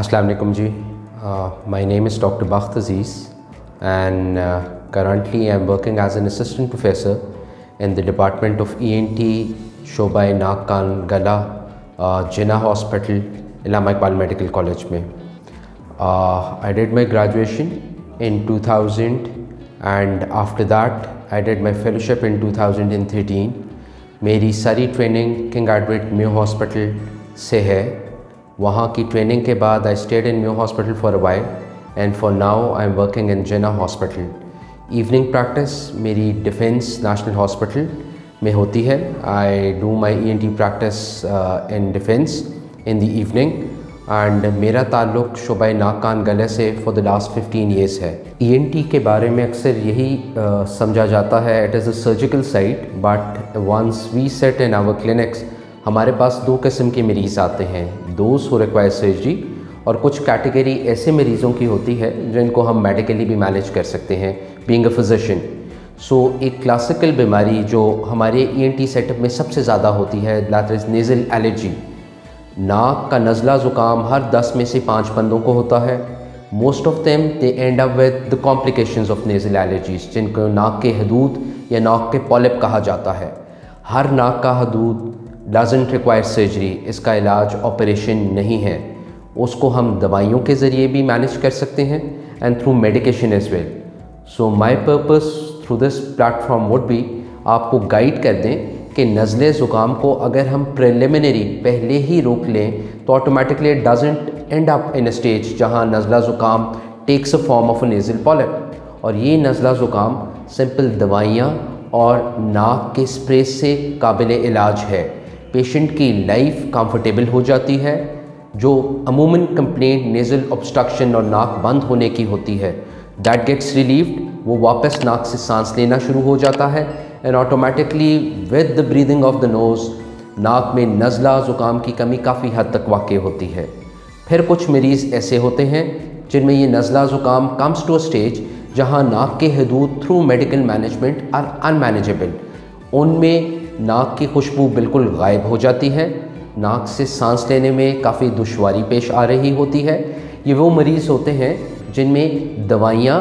अस्सलाम वालेकुम जी my name is doctor Bakht Aziz and currently I am working as an assistant professor in the department of E N T शोबा नाग कान गला Jinnah hospital Allama Iqbal medical college में I did my graduation in 2000 and after that I did my fellowship in 2013 मेरी सारी training King एडवेट mu hospital से है वहाँ की ट्रेनिंग के बाद I stayed in new hospital for a while and for now I am working in Jinnah hospital evening practice मेरी डिफेंस नेशनल हॉस्पिटल में होती है। I do my E N T practice in defence in the evening and मेरा ताल्लुक शुबा नाक कान गले से for the last fifteen years है। ई एन टी के बारे में अक्सर यही uh, समझा जाता है it is a surgical site but once we set in our clinics हमारे पास दो किस्म के मरीज़ आते हैं। दोज हो रिक्वायर सर्जरी और कुछ कैटेगरी ऐसे मरीज़ों की होती है जिनको हम मेडिकली भी मैनेज कर सकते हैं बींग अ फिजिशियन सो एक क्लासिकल बीमारी जो हमारे ई एन टी सेटअप में सबसे ज़्यादा होती है दैट इज़ नेज़ल एलर्जी नाक का नज़ला ज़ुकाम हर दस में से पाँच बंदों को होता है। Most of them they end up with the complications of nasal allergies जिनको नाक के हदूद या नाक के पॉलिप कहा जाता है। हर नाक का हदूद डजेंट रिक्वायर सर्जरी इसका इलाज ऑपरेशन नहीं है। उसको हम दवाइयों के ज़रिए भी मैनेज कर सकते हैं and through medication as well so my purpose through this platform would भी आपको गाइड कर दें कि नज़ले ज़ुकाम को अगर हम प्रिलिमिनरी पहले ही रोक लें तो automatically it doesn't end up in stage जहाँ नज़ला ज़ुकाम takes a form of nasal polyp और ये नज़ला ज़ुकाम सिंपल दवाइयाँ और नाक के स्प्रे से काबिल इलाज है। पेशेंट की लाइफ कंफर्टेबल हो जाती है, जो अमूमन कंप्लेंट नेज़ल ऑब्स्ट्रक्शन और नाक बंद होने की होती है। दैट गेट्स रिलीव्ड वो वापस नाक से सांस लेना शुरू हो जाता है and automatically with the breathing of the nose नाक में नज़ला ज़ुकाम की कमी काफ़ी हद तक वाक़ होती है। फिर कुछ मरीज़ ऐसे होते हैं, जिनमें ये नज़ला ज़ुकाम कम्स टू अ स्टेज जहाँ नाक के हदूद through medical management are unmanageable उनमें नाक की खुशबू बिल्कुल गायब हो जाती है। नाक से सांस लेने में काफ़ी दुशारी पेश आ रही होती है। ये वो मरीज़ होते हैं जिनमें दवाइयाँ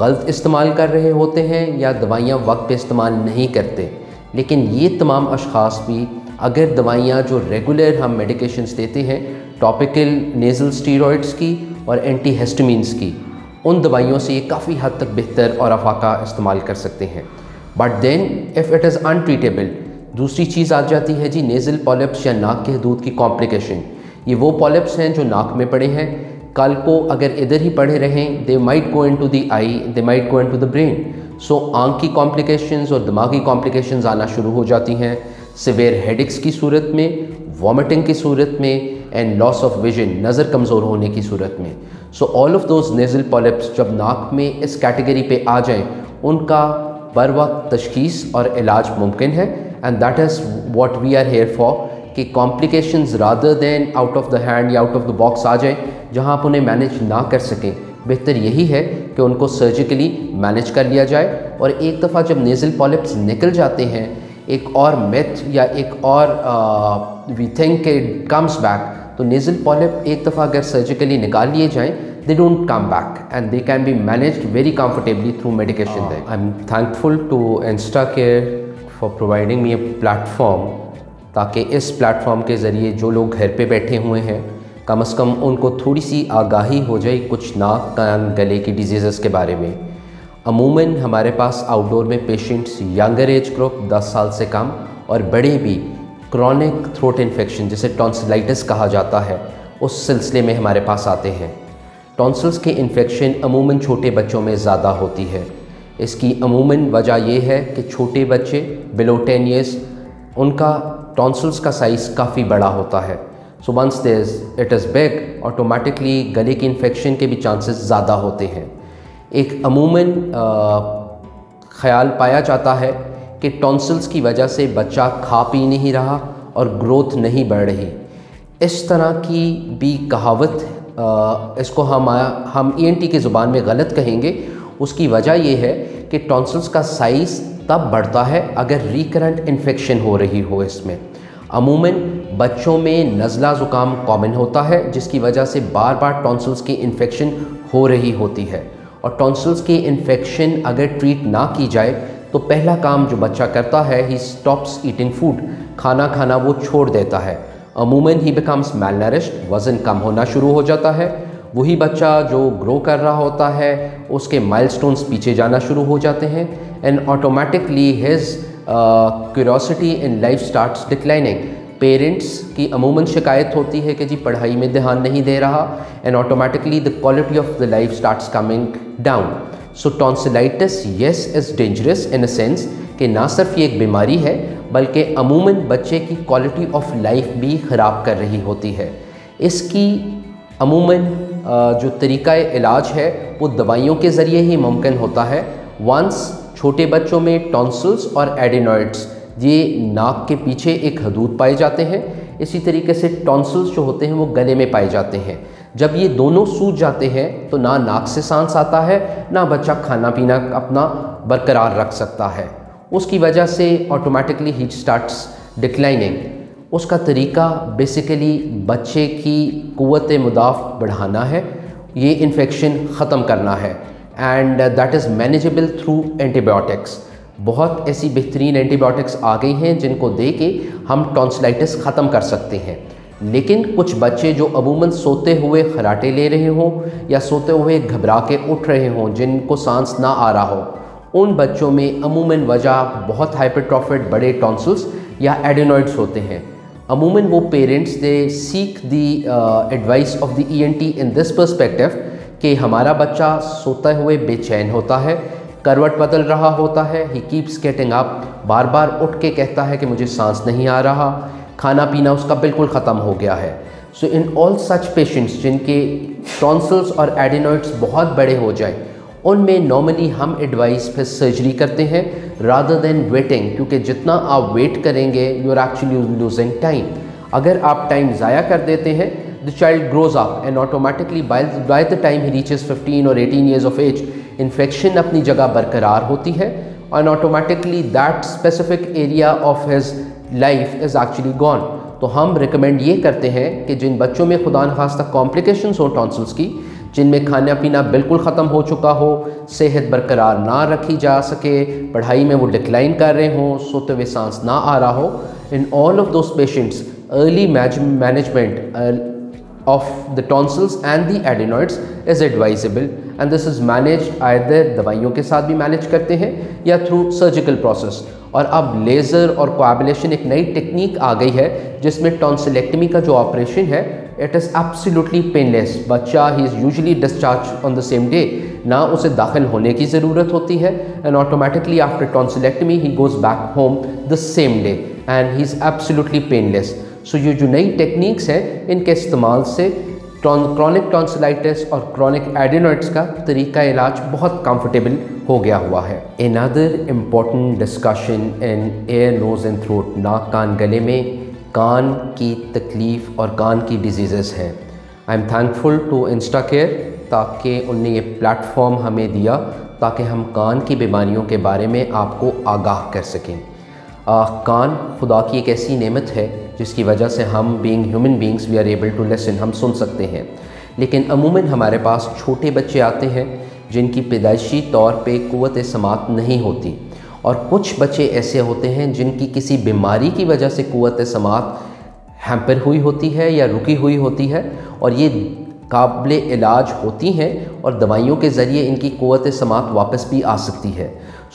गलत इस्तेमाल कर रहे होते हैं या दवाइयाँ वक्त पे इस्तेमाल नहीं करते। लेकिन ये तमाम अशखास भी अगर दवाइयाँ जो रेगुलर हम मेडिकेशंस देते हैं, टॉपिकल नेज़ल स्टीरॉइड्स की और एंटीहिस्टामिन्स की, उन दवाइयों से ये काफ़ी हद तक बेहतर और अफाका इस्तेमाल कर सकते हैं। But then if it is untreatable दूसरी चीज़ आ जाती है जी नेज़ल पॉलिप्स या नाक के हदूद की कॉम्प्लिकेशन ये वो पॉलिप्स हैं जो नाक में पड़े हैं। कल को अगर इधर ही पड़े रहें they might go into the eye they might go into the brain so आँख की कॉम्प्लिकेशंस और दिमागी कॉम्प्लिकेशंस आना शुरू हो जाती हैं। सिवियर हेडिक्स की सूरत में वॉमिटिंग की सूरत में एंड लॉस ऑफ़ विजन नज़र कमज़ोर होने की सूरत में। So all of those nasal polyps जब नाक में इस कैटेगरी पे आ जाएँ, उनका बर वक्त तशखीस और इलाज मुमकिन है। And that is what we are here for कि complications rather than out of the hand या आउट ऑफ़ द बॉक्स आ जाए जहाँ आप उन्हें मैनेज ना कर सकें। बेहतर यही है कि उनको सर्जिकली मैनेज कर लिया जाए। और एक दफ़ा जब नेज़ल पॉलिप्स निकल जाते हैं एक और मेथ या एक और we think it comes back तो नेज़ल पॉलिप एक दफ़ा अगर सर्जिकली निकाल लिए जाएँ they don't come back and they can be managed very comfortably through medication uh, there. I'm thankful to InstaCare for providing me a platform, ताकि इस platform के ज़रिए जो लोग घर पे बैठे हुए हैं, कम अज़ कम उनको थोड़ी सी आगाही हो जाए कुछ नाक, कान, गले की डिज़ीज़ के बारे में। अमूमन हमारे पास आउटडोर में पेशेंट्स यंगर एज ग्रुप 10 साल से कम, और बड़े भी क्रॉनिक थ्रोट इन्फेक्शन जिसे टॉन्सिलाइटिस कहा जाता है, उस सिलसिले में हमारे पास आते हैं। टॉन्सल्स के इन्फेक्शन अमूमन छोटे बच्चों में ज़्यादा होती है। इसकी अमूमन वजह यह है कि छोटे बच्चे बिलो टेन ईयर्स उनका टॉन्सल्स का साइज़ काफ़ी बड़ा होता है। So once this it is big automatically गले के इन्फेक्शन के भी चांसेस ज़्यादा होते हैं। एक अमूमन ख्याल पाया जाता है कि टॉन्सल्स की वजह से बच्चा खा पी नहीं रहा और ग्रोथ नहीं बढ़ रही। इस तरह की भी कहावत आ, इसको हम हम ई e की ज़ुबान में गलत कहेंगे उसकी वजह यह है कि टॉन्सल्स का साइज़ तब बढ़ता है अगर रिकरेंट इन्फेक्शन हो रही हो इसमें। अमूमन बच्चों में नज़ला ज़ुकाम कॉमन होता है, जिसकी वजह से बार बार टॉन्सल्स की इन्फेक्शन हो रही होती है। और टॉन्सल्स की इन्फेक्शन अगर ट्रीट ना की जाए तो पहला काम जो बच्चा करता है ही स्टॉप्स ईटिंग फ़ूड खाना खाना वो छोड़ देता है। अमूमन ही बिकम्स मेलनरिश्ड वज़न कम होना शुरू हो जाता है। वही बच्चा जो ग्रो कर रहा होता है, उसके माइलस्टोन्स पीछे जाना शुरू हो जाते हैं and automatically his curiosity in life start declining parents की अमूमन शिकायत होती है कि जी पढ़ाई में ध्यान नहीं दे रहा and automatically the quality of the life starts coming down so tonsillitis yes is dangerous in a sense कि ना सिर्फ़ ये एक बीमारी है, बल्कि अमूमन बच्चे की क्वालिटी ऑफ़ लाइफ भी ख़राब कर रही होती है। इसकी अमूमन जो तरीक़ा इलाज है, वो दवाइयों के ज़रिए ही मुमकिन होता है। वंस छोटे बच्चों में टॉन्सल्स और एडिनॉइड्स ये नाक के पीछे एक हदूद पाए जाते हैं। इसी तरीके से टॉन्सल्स जो होते हैं, वो गले में पाए जाते हैं। जब ये दोनों सूझ जाते हैं तो ना नाक से सांस आता है, ना बच्चा खाना पीना अपना बरकरार रख सकता है। उसकी वजह से ऑटोमेटिकली हीट स्टार्ट्स डिक्लाइनिंग उसका तरीका बेसिकली बच्चे की क़वत मुदाफ़ बढ़ाना है, ये इन्फेक्शन ख़त्म करना है। And that is manageable through antibiotics बहुत ऐसी बेहतरीन एंटीबायोटिक्स आ गई हैं जिनको दे के हम टॉन्सलाइटिस ख़त्म कर सकते हैं। लेकिन कुछ बच्चे जो अमूमन सोते हुए खराटे ले रहे हों या सोते हुए घबरा के उठ रहे हों, जिनको सांस ना आ रहा हो, उन बच्चों में अमूमन वजह बहुत हाइपरट्रॉफिड बड़े टॉन्सल्स या एडिनॉइड्स होते हैं। अमूमन वो parents they seek the advice of the ENT in this perspective कि हमारा बच्चा सोते हुए बेचैन होता है करवट बदल रहा होता है ही कीप्स गेटिंग अप बार बार उठ के कहता है कि मुझे सांस नहीं आ रहा खाना पीना उसका बिल्कुल ख़त्म हो गया है so in all such patients जिनके टॉन्सल्स और एडिनोइड्स बहुत बड़े हो जाए उनमें नॉर्मली हम एडवाइस फिर सर्जरी करते हैं रादर देन वेटिंग क्योंकि जितना आप वेट करेंगे you are actually losing time अगर आप टाइम ज़ाया कर देते हैं the child grows up and automatically by the time he reaches 15 और 18 ईयर्स ऑफ़ एज इन्फेक्शन अपनी जगह बरकरार होती है and automatically that specific area of his life is actually gone तो हम रिकमेंड ये करते हैं कि जिन बच्चों में खुदा खास तक कॉम्प्लिकेशन हो टॉन्सल्स की जिनमें खाना पीना बिल्कुल ख़त्म हो चुका हो, सेहत बरकरार ना रखी जा सके, पढ़ाई में वो डिक्लाइन कर रहे हों सोते हुए सांस ना आ रहा हो। In all of those patients early management of the tonsils and the adenoids is advisable. And this is managed either दवाइयों के साथ भी मैनेज करते हैं या थ्रू सर्जिकल प्रोसेस और अब लेज़र और कोएबुलेशन एक नई टेक्निक आ गई है, जिसमें टॉन्सिलेक्टमी का जो ऑपरेशन है इट इज़ एब्सोल्युटली पेनलेस बच्चा ही is usually discharge on the same day ना उसे दाखिल होने की ज़रूरत होती है and automatically after tonsillectomy he goes back home the same day and he is absolutely painless so ये जो नई टेक्निक्स हैं, इनके इस्तेमाल से क्रॉनिक टॉन्सिलाइटिस और क्रॉनिक एडिनोइड्स का तरीका इलाज बहुत कंफर्टेबल हो गया हुआ है। In other important discussion in ear nose and throat नाक कान गले में कान की तकलीफ़ और कान की डिज़ीज़ हैं। I am thankful to InstaCare ताकि उनने ये प्लेटफॉर्म हमें दिया ताकि हम कान की बीमारियों के बारे में आपको आगाह कर सकें। आ, कान खुदा की एक ऐसी नेमत है जिसकी वजह से हम being human beings we are able to listen हम सुन सकते हैं। लेकिन अमूमन हमारे पास छोटे बच्चे आते हैं जिनकी पैदाइशी तौर पे क़वत समात नहीं होती। और कुछ बच्चे ऐसे होते हैं जिनकी किसी बीमारी की वजह से क़वत समात हैम्पर हुई होती है या रुकी हुई होती है और ये काबिल इलाज होती हैं और दवाइयों के ज़रिए इनकी क़वत समात वापस भी आ सकती है।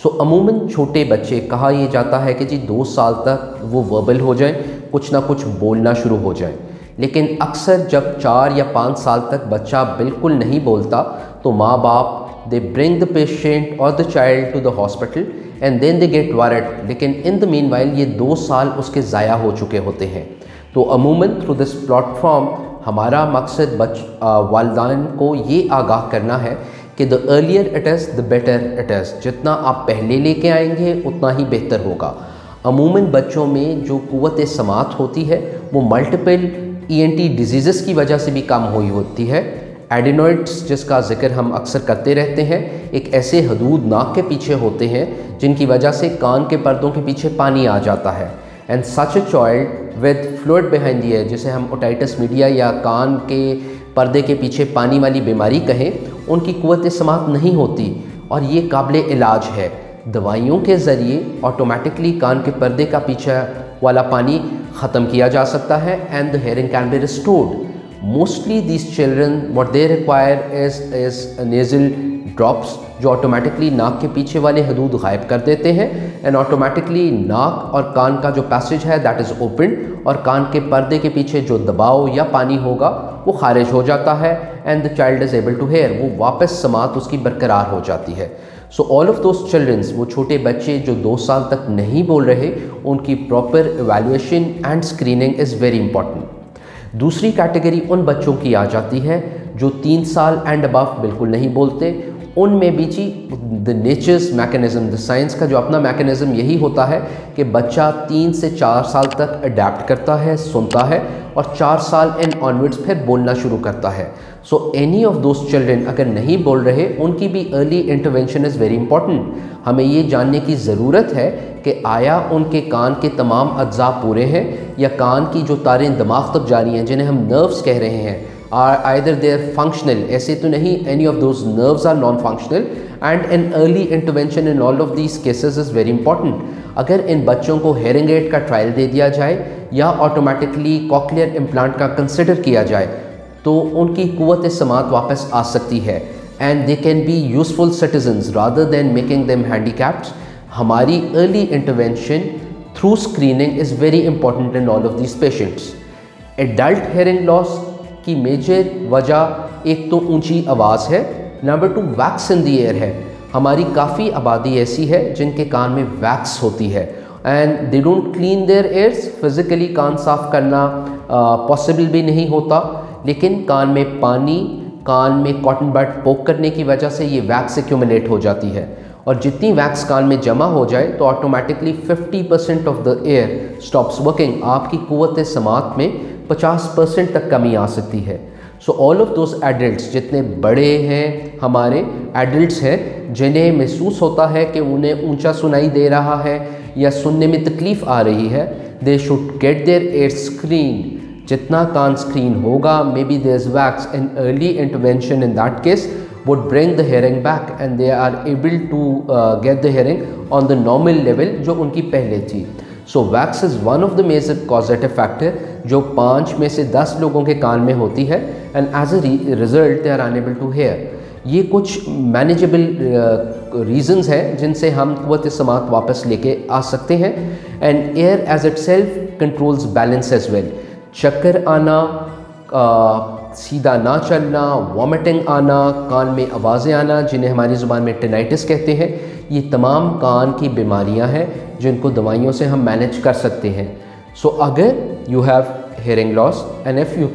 सो अमूमन छोटे बच्चे, कहा यह जाता है कि जी, दो साल तक वो वर्बल हो जाए, कुछ ना कुछ बोलना शुरू हो जाए। लेकिन अक्सर जब चार या पाँच साल तक बच्चा बिल्कुल नहीं बोलता तो माँ बाप दे ब्रिंग द पेशेंट और the child to the hospital and then they get worried लेकिन इन द मीन वाइल ये दो साल उसके ज़ाया हो चुके होते हैं। तो अमूमन थ्रू दिस प्लेटफॉर्म हमारा मकसद बच वालदान को ये आगाह करना है कि the earlier it is the better it is जितना आप पहले लेके आएँगे, उतना ही बेहतर होगा। अमूमन बच्चों में जो क़वत समात होती है, वो मल्टीपल ईएनटी डिज़ीज़ की वजह से भी कम हुई होती है। एडिनोइड्स, जिसका ज़िक्र हम अक्सर करते रहते हैं, एक ऐसे हदूद नाक के पीछे होते हैं, जिनकी वजह से कान के पर्दों के पीछे पानी आ जाता है। And such a child with fluid behind ear जिसे हम ओटाइटस मीडिया या कान के पर्दे के पीछे पानी वाली बीमारी कहें, उनकी कुत समात नहीं होती, और ये काबिल इलाज है। दवाइयों के ज़रिए ऑटोमेटिकली कान के पर्दे का पीछे वाला पानी ख़त्म किया जा सकता है and the hearing can be restored mostly this children what they require is is nasal drops जो ऑटोमेटिकली नाक के पीछे वाले हदूद गायब कर देते हैं एंड ऑटोमेटिकली नाक और कान का जो पैसेज है दैट इज़ ओपन और कान के पर्दे के पीछे जो दबाव या पानी होगा, वो खारिज हो जाता है and the child is able to hear वो वापस समात उसकी बरकरार हो जाती है। So all of those childrens वो छोटे बच्चे जो दो साल तक नहीं बोल रहे, उनकी proper evaluation and screening is very important दूसरी कैटेगरी उन बच्चों की आ जाती है जो तीन साल एंड अबव बिल्कुल नहीं बोलते उनमें जी the nature's mechanism the science का जो अपना मैकेनिज़्म यही होता है कि बच्चा तीन से चार साल तक अडेप्ट करता है, सुनता है और चार साल इन ऑनवर्ड्स फिर बोलना शुरू करता है। So any of those children अगर नहीं बोल रहे, उनकी भी early intervention is very important हमें ये जानने की ज़रूरत है कि आया उनके कान के तमाम अज्जा पूरे हैं या कान की जो तारें दिमाग तक जा रही हैं, जिन्हें हम नर्व्स कह रहे हैं आर आइदर देयर फंक्शनल ऐसे तो नहीं any of those nerves are non functional and an early intervention in all of these cases is very important अगर इन बच्चों को हेयरिंग एड का ट्रायल दे दिया जाए, या ऑटोमेटिकली कॉकलियर इम्प्लांट का कंसिडर किया जाए तो उनकी कुत समात वापस आ सकती है। And they can be useful citizens rather than making them handicapped हमारी early intervention through screening is very important in all of these patients adult hearing loss की मेजर वजह एक तो ऊँची आवाज़ है number two wax in the ear है। हमारी काफ़ी आबादी ऐसी है जिनके कान में वैक्स होती है। And they don't clean their ears physically कान साफ़ करना पॉसिबल भी नहीं होता। लेकिन कान में पानी, कान में कॉटन बट पोक करने की वजह से ये वैक्स एक्यूमुलेट हो जाती है। और जितनी वैक्स कान में जमा हो जाए तो automatically 50 percent of the ear stops working आपकी कुत समात में 50 परसेंट तक कमी आ सकती है। So all of those adult जितने बड़े हैं, हमारे एडल्ट हैं, जिन्हें महसूस होता है कि उन्हें ऊँचा सुनाई दे रहा है या सुनने में तकलीफ़ आ रही है they should get their ear screen जितना कान स्क्रीन होगा may be there wax in early intervention in that case would bring the hearing back and they are able to get the hearing on the normal level जो उनकी पहले थी। So wax is one of the major causative factor जो पाँच में से दस लोगों के कान में होती है and as a result they are unable to hear ये कुछ मैनेजेबल रीजंस uh, हैं जिनसे हम कुत समात वापस लेके आ सकते हैं and air as itself controls balance as well चक्कर आना आ, सीधा ना चलना वॉमिटिंग आना कान में आवाज़ें आना जिन्हें हमारी ज़ुबान में टेनाइटिस कहते हैं ये तमाम कान की बीमारियाँ हैं जिनको दवाइयों से हम मैनेज कर सकते हैं। सो अगर you have hearing loss and if you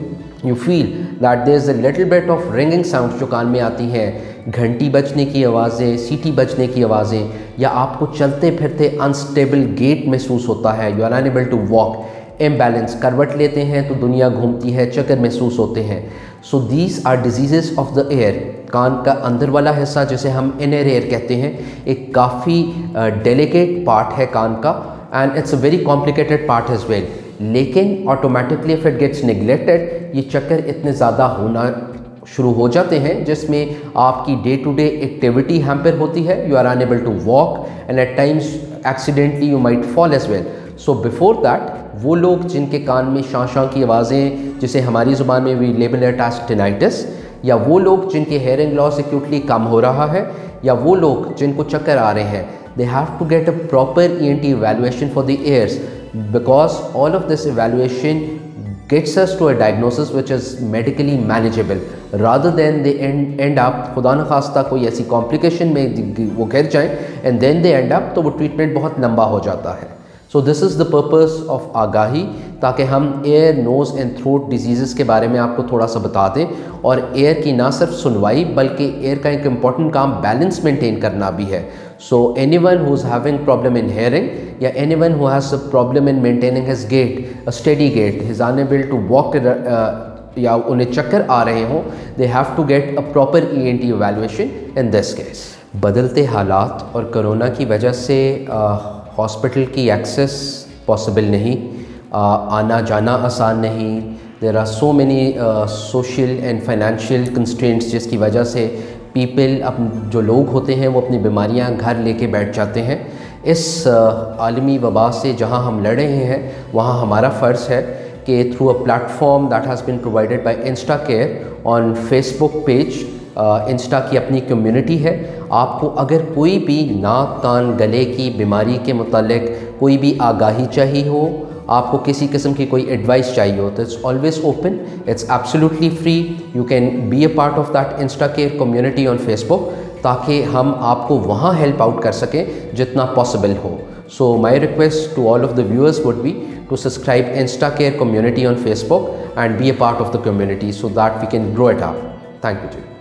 you feel that there is a little bit of ringing sound जो कान में आती हैं, घंटी बजने की आवाज़ें, सीटी बजने की आवाज़ें, या आपको चलते फिरते अनस्टेबल गेट महसूस होता है you are unable to walk imbalance करवट लेते हैं तो दुनिया घूमती है, चक्कर महसूस होते हैं। So these are diseases of the ear कान का अंदर वाला हिस्सा, जिसे हम इनर एयर कहते हैं, एक काफ़ी डेलिकेट पार्ट है कान का and it's a very complicated part is well लेकिन automatically if it gets neglected ये चक्कर इतने ज़्यादा होना शुरू हो जाते हैं, जिसमें आपकी day to day activity hamper होती है you are unable to walk and at times accidentally you might fall as well so before that वो लोग जिनके कान में शाँ शाँ की आवाज़ें, जिसे हमारी ज़ुबान में भी लेबल टेनाइटिस या वो लोग जिनके हेयर हेयरिंग लॉस एक्यूटली कम हो रहा है, या वो लोग जिनको चक्कर आ रहे हैं they have to get a proper E N T evaluation for the ears because all of this evaluation gets us to a diagnosis which is medically manageable rather than they end end up खुदा न खास्ता कोई ऐसी complication में वो गिर जाएँ and then they end up तो वो ट्रीटमेंट बहुत लंबा हो जाता है। So this is the purpose of आगाही ताकि हम ear nose and throat disease के बारे में आपको थोड़ा सा बता दें और एयर की ना सिर्फ़ सुनवाई, बल्कि एयर का एक इंपॉर्टेंट काम बैलेंस मेंटेन करना भी है। So anyone who is having problem in hearing या anyone who has problem in maintaining his gait a steady gait his unable to walk या उन्हें चक्कर आ रहे हों they have to get a proper E N T evaluation in this case बदलते हालात और कोरोना की वजह से हॉस्पिटल की एक्सेस पॉसिबल नहीं आना जाना आसान नहीं। There are so many social and financial constraints जिसकी वजह से पीपल अप, जो लोग होते हैं, वो अपनी बीमारियाँ घर लेके बैठ जाते हैं। इस आलमी वबा से जहाँ हम लड़ रहे हैं, वहाँ हमारा फ़र्ज़ है कि through a platform that has been provided by InstaCare on Facebook page Insta की अपनी कम्युनिटी है आपको अगर कोई भी नाक कान गले की बीमारी के मतलब कोई भी आगाही चाहिए हो आपको किसी किस्म की कोई एडवाइस चाहिए हो तो it's always open it's absolutely free you can be a part of that InstaCare community on Facebook ताकि हम आपको वहाँ हेल्प आउट कर सकें जितना पॉसिबल हो so my request to all of the viewers would be to subscribe InstaCare community on Facebook and be a part of the community so that we can grow it up. Thank you, Jay.